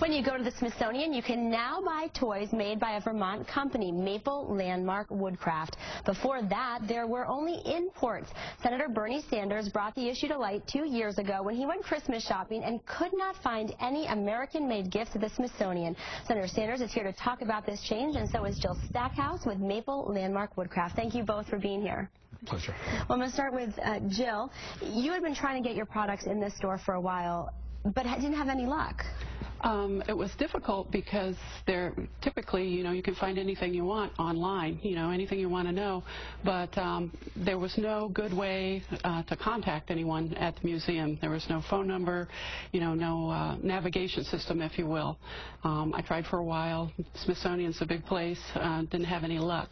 When you go to the Smithsonian, you can now buy toys made by a Vermont company, Maple Landmark Woodcraft. Before that, there were only imports. Senator Bernie Sanders brought the issue to light two years ago when he went Christmas shopping and could not find any American-made gifts at the Smithsonian. Senator Sanders is here to talk about this change, and so is Jill Stackhouse with Maple Landmark Woodcraft. Thank you both for being here. Pleasure. Well, I'm going to start with uh, Jill. You had been trying to get your products in this store for a while, but didn't have any luck. Um, it was difficult because there typically, you know, you can find anything you want online, you know, anything you want to know, but um, there was no good way uh, to contact anyone at the museum. There was no phone number, you know, no uh, navigation system, if you will. Um, I tried for a while. Smithsonian's a big place. Uh, didn't have any luck.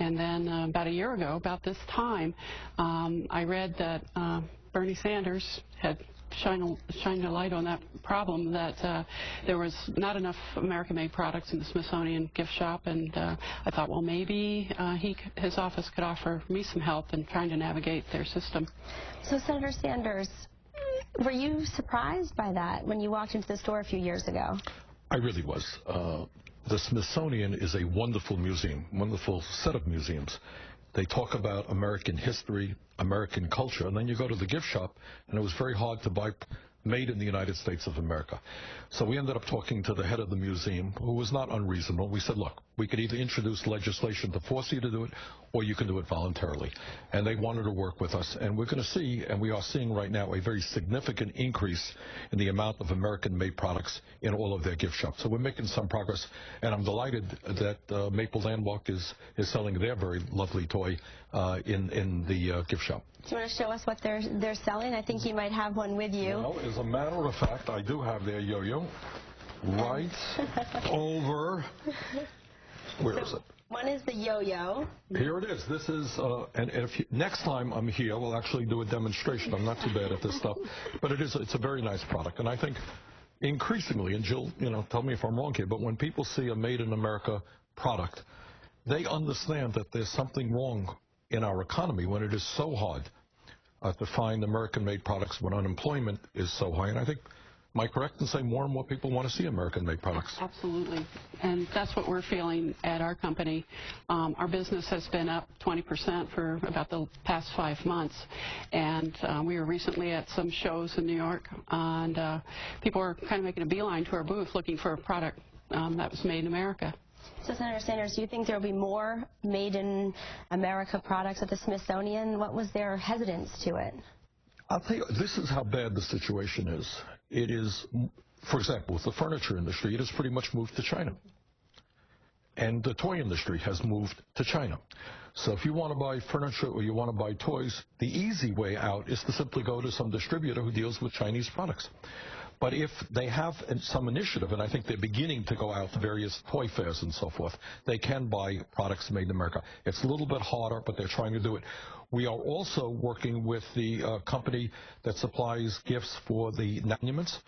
And then uh, about a year ago, about this time, um, I read that uh, Bernie Sanders had shine a, shine a light on that problem that uh, there was not enough American-made products in the Smithsonian gift shop, and uh, I thought, well, maybe uh, he, his office could offer me some help in trying to navigate their system. So, Senator Sanders, were you surprised by that when you walked into the store a few years ago? I really was. Uh, the Smithsonian is a wonderful museum, wonderful set of museums. They talk about American history, American culture, and then you go to the gift shop, and it was very hard to buy made in the United States of America. So we ended up talking to the head of the museum, who was not unreasonable. We said, look, we could either introduce legislation to force you to do it, or you can do it voluntarily. And they wanted to work with us. And we're going to see, and we are seeing right now, a very significant increase in the amount of American-made products in all of their gift shops. So we're making some progress. And I'm delighted that uh, Maple Landmark is, is selling their very lovely toy uh, in, in the uh, gift shop. Do you want to show us what they're, they're selling? I think you might have one with you. Well, as a matter of fact, I do have their yo-yo right over. Where is it? One is the yo-yo. Here it is. This is, uh, and if you, next time I'm here, we'll actually do a demonstration. I'm not too bad at this stuff, but it is. It's a very nice product, and I think increasingly, and Jill, you know, tell me if I'm wrong here, but when people see a made in America product, they understand that there's something wrong in our economy when it is so hard uh, to find American-made products when unemployment is so high. And I think Am I correct in saying more and more people want to see American-made products? Absolutely. And that's what we're feeling at our company. Um, our business has been up 20% for about the past five months. And uh, we were recently at some shows in New York, and uh, people are kind of making a beeline to our booth looking for a product um, that was made in America. So, Senator Sanders, do you think there will be more made in America products at the Smithsonian? What was their hesitance to it? I'll tell you, this is how bad the situation is. It is, for example, with the furniture industry, it has pretty much moved to China. And the toy industry has moved to China. So if you want to buy furniture or you want to buy toys, the easy way out is to simply go to some distributor who deals with Chinese products. But if they have some initiative, and I think they're beginning to go out to various toy fairs and so forth, they can buy products made in America. It's a little bit harder, but they're trying to do it. We are also working with the uh, company that supplies gifts for the monuments,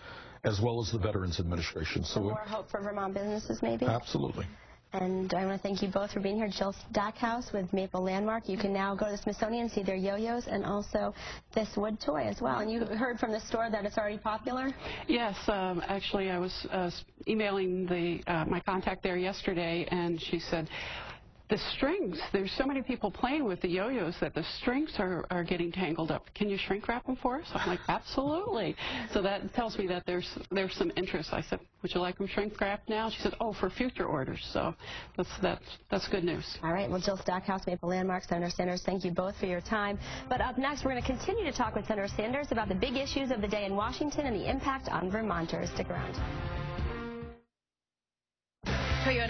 as well as the Veterans Administration. So more hope for Vermont businesses, maybe? Absolutely. And I want to thank you both for being here. Jill Stackhouse with Maple Landmark. You can now go to the Smithsonian, and see their yo-yos, and also this wood toy as well. And you heard from the store that it's already popular? Yes. Um, actually, I was uh, emailing the uh, my contact there yesterday, and she said, the strings, there's so many people playing with the yo-yos that the strings are, are getting tangled up. Can you shrink wrap them for us? I'm like, absolutely. So that tells me that there's there's some interest. I said, would you like them shrink wrapped now? She said, oh, for future orders. So that's that's that's good news. All right. Well, Jill Stackhouse, Maple Landmark, Senator Sanders, thank you both for your time. But up next, we're going to continue to talk with Senator Sanders about the big issues of the day in Washington and the impact on Vermonters. Stick around. Toyota